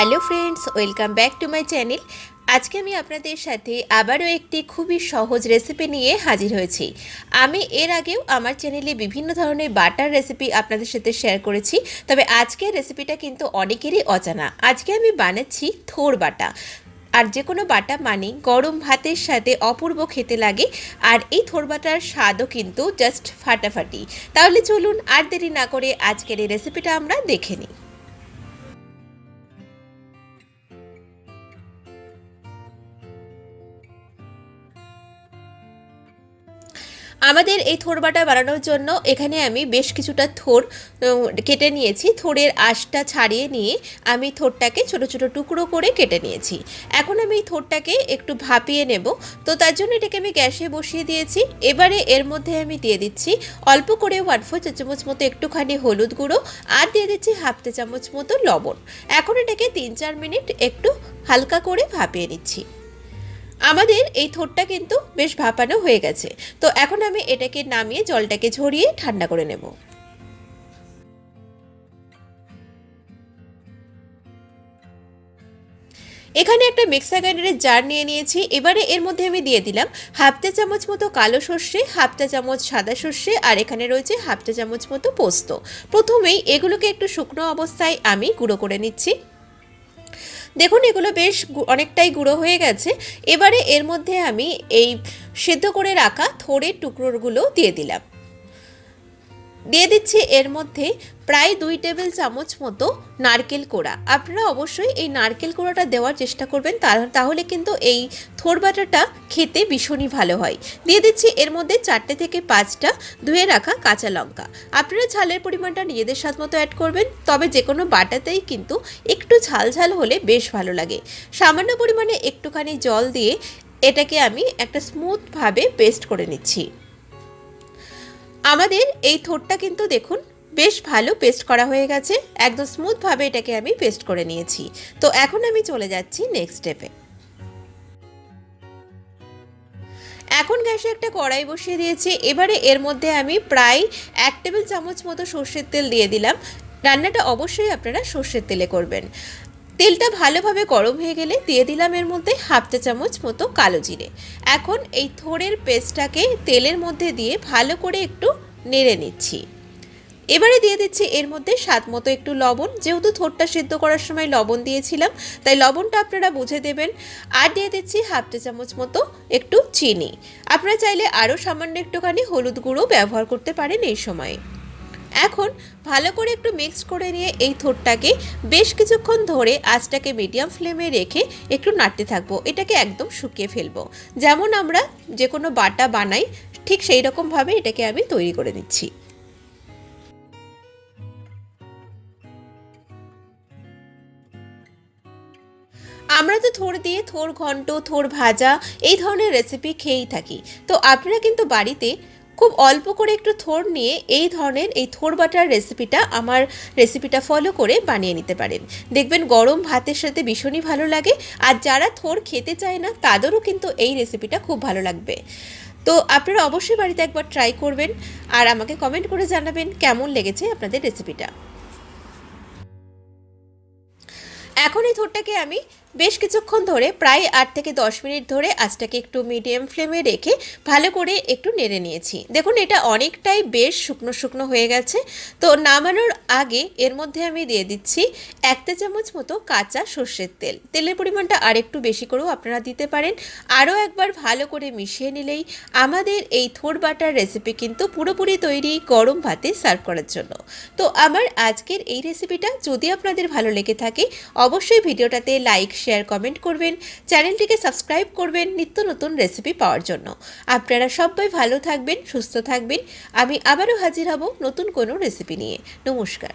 Hello friends, welcome back to my channel. আজকে আমি আপনাদের সাথে আবারও একটি খুবই সহজ রেসিপি নিয়ে হাজির হয়েছি। আমি এর আগেও আমার চ্যানেলে বিভিন্ন ধরনের বাটার রেসিপি আপনাদের সাথে শেয়ার করেছি, তবে আজকের রেসিপিটা কিন্তু অনেকেরই অজানা। আজকে আমি বানাচ্ছি থোর বাটা। আর যে কোনো বাটা মানে গরম ভাতের সাথে অপূর্ব খেতে লাগে, আর এই থোরবাটার স্বাদও কিন্তু জাস্ট ফাটাফাটি। তাহলে চলুন আর দেরি না করে আজকের এই রেসিপিটা আমরা দেখে নিই। আমাদের এই থোরবাটা বানানোর জন্য এখানে আমি বেশ কিছুটা থোর কেটে নিয়েছি। থোরের আঁশটা ছাড়িয়ে নিয়ে আমি থোরটাকে ছোট ছোট টুকরো করে কেটে নিয়েছি। এখন আমি এই থোরটাকে একটু ভাপিয়ে নেব। তো তার জন্য এটাকে আমি গ্যাসে বসিয়ে দিয়েছি। এবারে এর মধ্যে আমি দিয়ে দিচ্ছি অল্প করে ওয়ান ফোর চামচ মতো একটুখানি হলুদ গুঁড়ো আর দিয়ে দিচ্ছি হাফ চামচ মতো লবণ। এখন এটাকে তিন চার মিনিট একটু হালকা করে ভাপিয়ে নিচ্ছি। আমাদের এই থোরটা কিন্তু বেশ ভাপানো হয়ে গেছে। তো এখন আমি এটাকে নামিয়ে জলটাকে ঝরিয়ে ঠান্ডা করে নেব। এখানে একটা মিক্সার গ্রাইন্ডারের জার নিয়ে নিয়েছি। এবারে এর মধ্যে আমি দিয়ে দিলাম হাফ চা চামচ মতো কালো সর্ষে, হাফ চা চামচ সাদা সর্ষে আর এখানে রয়েছে হাফ চা চামচ মতো পোস্ত। প্রথমেই এগুলোকে একটু শুকনো অবস্থায় আমি গুঁড়ো করে নিচ্ছি। দেখুন, এগুলো বেশ অনেকটাই গুঁড়ো হয়ে গেছে। এবারে এর মধ্যে আমি এই সেদ্ধ করে রাখা থোড়ের টুকরোগুলো দিয়ে দিলাম। দিয়ে দিচ্ছি এর মধ্যে প্রায় দুই টেবিল চামচ মতো নারকেল কোড়া। আপনারা অবশ্যই এই নারকেল কোড়াটা দেওয়ার চেষ্টা করবেন তাহলে কিন্তু এই থোর বাটাটা খেতে ভীষণই ভালো হয়। দিয়ে দিচ্ছি এর মধ্যে চারটে থেকে পাঁচটা ধুয়ে রাখা কাঁচা লঙ্কা। আপনারা ঝালের পরিমাণটা নিজেদের স্বাদ মতো অ্যাড করবেন, তবে যে কোনো বাটাতেই কিন্তু একটু ঝাল ঝাল হলে বেশ ভালো লাগে। সামান্য পরিমাণে একটুখানি জল দিয়ে এটাকে আমি একটা স্মুথভাবে পেস্ট করে নিচ্ছি। আমাদের এই থোটটা কিন্তু দেখুন, বেশ ভালো পেস্ট করা হয়ে গেছে। একদম স্মুথভাবে এটাকে আমি পেস্ট করে নিয়েছি। তো এখন আমি চলে যাচ্ছি নেক্সট স্টেপে এখন গ্যাসে একটা কড়াই বসিয়ে দিয়েছি। এবারে এর মধ্যে আমি প্রায় এক টেবিল চামচ মতো সর্ষের তেল দিয়ে দিলাম। রান্নাটা অবশ্যই আপনারা সর্ষের তেলে করবেন। তেলটা ভালোভাবে গরম হয়ে গেলে দিয়ে দিলাম এর মধ্যে হাফ চা চামচ মতো কালো জিরে। এখন এই থোড়ের পেস্টটাকে তেলের মধ্যে দিয়ে ভালো করে একটু নেড়ে নিচ্ছি। এবারে দিয়ে দিচ্ছি এর মধ্যে স্বাদ মতো একটু লবণ। যেহেতু থোরটা সিদ্ধ করার সময় লবণ দিয়েছিলাম, তাই লবণটা আপনারা বুঝে দেবেন। আর দিয়ে দিচ্ছি হাফ চা চামচ মতো একটু চিনি। আপনারা চাইলে আরও সামান্য একটুখানি হলুদ গুঁড়ো ব্যবহার করতে পারেন এই সময়ে। এখন ভালো করে একটু মিক্স করে নিয়ে এই থোরটাকে বেশ কিছুক্ষণ ধরে আঁচটাকে মিডিয়াম ফ্লেমে রেখে একটু নাড়তে থাকব। এটাকে একদম শুকিয়ে ফেলব। যেমন আমরা যে কোনো বাটা বানাই, ঠিক সেই রকমভাবে এটাকে আমি তৈরি করে নিচ্ছি। আমরা তো থোর দিয়ে থোর ঘন্ট, থোর ভাজা এই ধরনের রেসিপি খেয়েই থাকি। তো আপনারা কিন্তু বাড়িতে খুব অল্প করে একটু থোর নিয়ে এই ধরনের এই থোর বাটার রেসিপিটা আমার রেসিপিটা ফলো করে বানিয়ে নিতে পারেন। দেখবেন গরম ভাতের সাথে ভীষণই ভালো লাগে আর যারা থোর খেতে চায় না, তাদেরও কিন্তু এই রেসিপিটা খুব ভালো লাগবে। তো আপনারা অবশ্যই বাড়িতে একবার ট্রাই করবেন আর আমাকে কমেন্ট করে জানাবেন কেমন লেগেছে আপনাদের রেসিপিটা। এখন এই থোরটাকে আমি বেশ কিছুক্ষণ ধরে, প্রায় আট থেকে দশ মিনিট ধরে আঁচটাকে একটু মিডিয়াম ফ্লেমে রেখে ভালো করে একটু নেড়ে নিয়েছি। দেখুন, এটা অনেকটাই বেশ শুকনো শুকনো হয়ে গেছে। তো নামানোর আগে এর মধ্যে আমি দিয়ে দিচ্ছি এক চা চামচ মতো কাঁচা সর্ষের তেল। তেলের পরিমাণটা আর একটু বেশি করেও আপনারা দিতে পারেন। আরও একবার ভালো করে মিশিয়ে নিলেই আমাদের এই থোর বাটার রেসিপি কিন্তু পুরোপুরি তৈরি গরম ভাতে সার্ভ করার জন্য। তো আমার আজকের এই রেসিপিটা যদি আপনাদের ভালো লেগে থাকে, অবশ্যই ভিডিওটাতে লাইক শেয়ার কমেন্ট করবেন চ্যানেলটিকে সাবস্ক্রাইব করবেন নিত্য নতুন রেসিপি পাওয়ার জন্য। আপনারা সবাই ভালো থাকবেন, সুস্থ থাকবেন। আমি আবারও হাজির হব নতুন কোনো রেসিপি নিয়ে। নমস্কার।